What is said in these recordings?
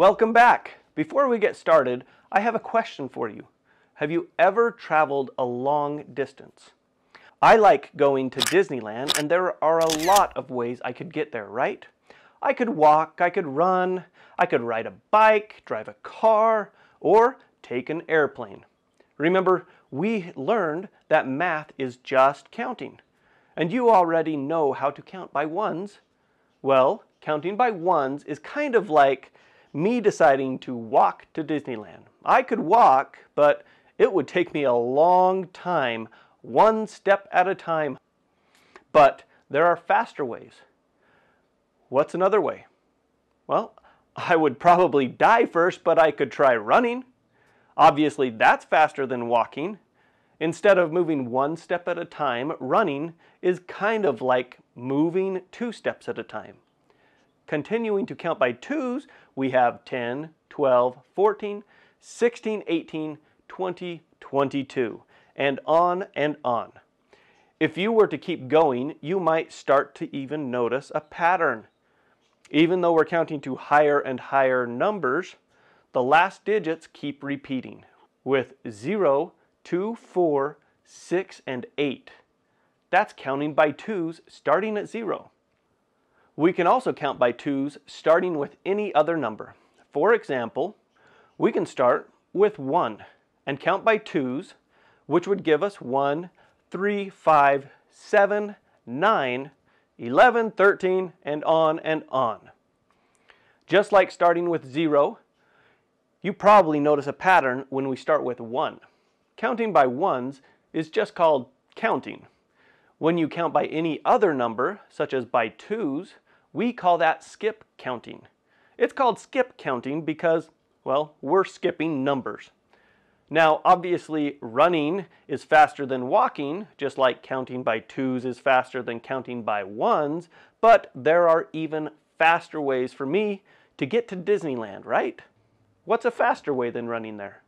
Welcome back. Before we get started, I have a question for you. Have you ever traveled a long distance? I like going to Disneyland and there are a lot of ways I could get there, right? I could walk, I could run, I could ride a bike, drive a car, or take an airplane. Remember, we learned that math is just counting. And you already know how to count by ones. Well, counting by ones is kind of like me deciding to walk to Disneyland. I could walk, but it would take me a long time, one step at a time. But there are faster ways. What's another way? Well, I would probably die first, but I could try running. Obviously, that's faster than walking. Instead of moving one step at a time, running is kind of like moving two steps at a time. Continuing to count by twos, we have 10, 12, 14, 16, 18, 20, 22, and on and on. If you were to keep going, you might start to even notice a pattern. Even though we're counting to higher and higher numbers, the last digits keep repeating with 0, 2, 4, 6, and 8. That's counting by twos starting at 0. We can also count by twos starting with any other number. For example, we can start with 1 and count by twos, which would give us 1, 3, 5, 7, 9, 11, 13, and on and on. Just like starting with 0, you probably notice a pattern when we start with 1. Counting by ones is just called counting. When you count by any other number, such as by twos, we call that skip counting. It's called skip counting because, well, we're skipping numbers. Now, obviously, running is faster than walking, just like counting by twos is faster than counting by ones, but there are even faster ways for me to get to Disneyland, right? What's a faster way than running there?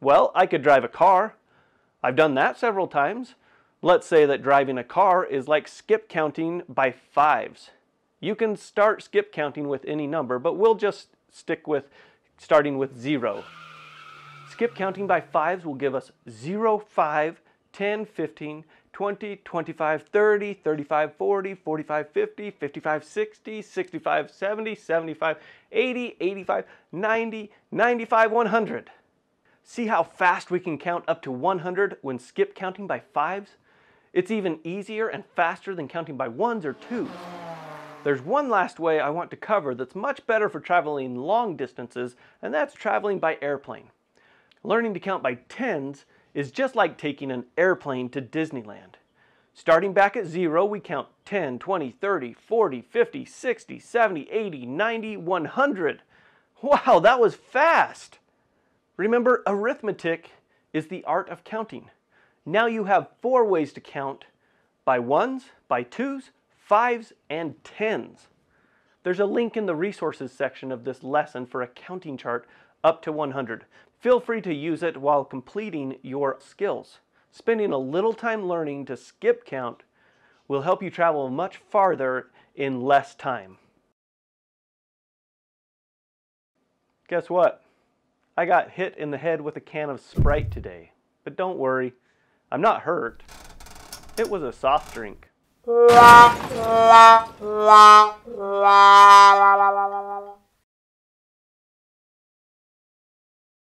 Well, I could drive a car. I've done that several times. Let's say that driving a car is like skip counting by fives. You can start skip counting with any number, but we'll just stick with starting with zero. Skip counting by fives will give us 0, 5, 10, 15, 20, 25, 30, 35, 40, 45, 50, 55, 60, 65, 70, 75, 80, 85, 90, 95, 100. See how fast we can count up to 100 when skip counting by fives? It's even easier and faster than counting by ones or twos. There's one last way I want to cover that's much better for traveling long distances, and that's traveling by airplane. Learning to count by tens is just like taking an airplane to Disneyland. Starting back at zero, we count 10, 20, 30, 40, 50, 60, 70, 80, 90, 100. Wow, that was fast! Remember, arithmetic is the art of counting. Now you have four ways to count by ones, by twos, fives, and tens. There's a link in the resources section of this lesson for a counting chart up to 100. Feel free to use it while completing your skills. Spending a little time learning to skip count will help you travel much farther in less time. Guess what? I got hit in the head with a can of Sprite today. But don't worry, I'm not hurt. It was a soft drink. la la la la la la